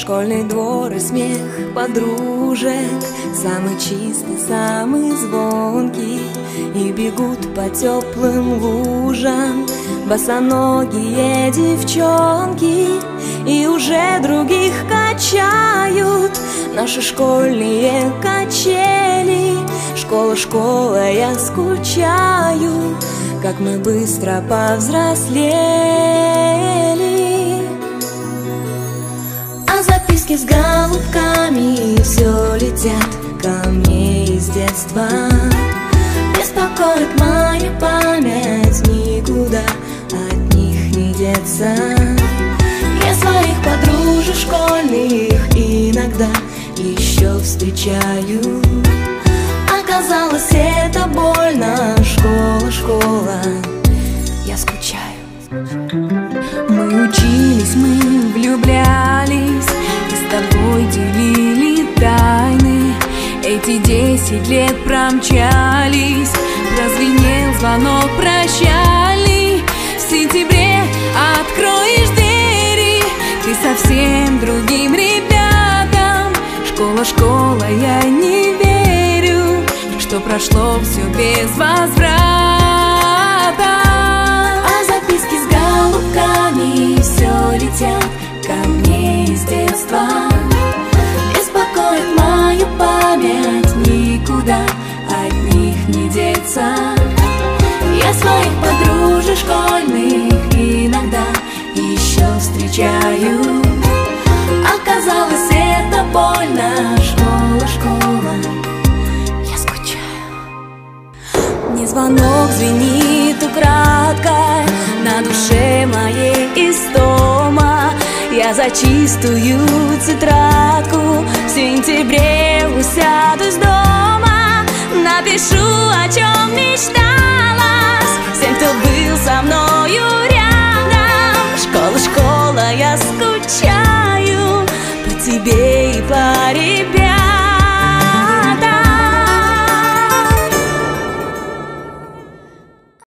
Школьный двор и смех подружек. Самый чистый, самый звонкий. И бегут по теплым лужам Босоногие девчонки. И уже других качают Наши школьные качели. Школа, школа, я скучаю Как мы быстро повзрослели Записки с голубками Все летят ко мне из детства. Беспокоит моя память Никуда от них не деться. Я своих подружек школьных Иногда еще встречаю. Оказалось, это больно. Школа, школа, я скучаю десять лет промчались Прозвенел звонок прощальный В сентябре откроешь двери Ты совсем другим ребятам. Школа, школа, я не верю Что прошло все без возврата Своих подружек школьных Иногда еще встречаю. Оказалось, это больно. Школа, школа, я скучаю. Мне звонок звенит украдкой На душе моей истома Я за чистую тетрадку В сентябре усядусь дома. Напишу, о чем Всем, кто был со мною рядом. Школа, школа, я скучаю По тебе и по ребятам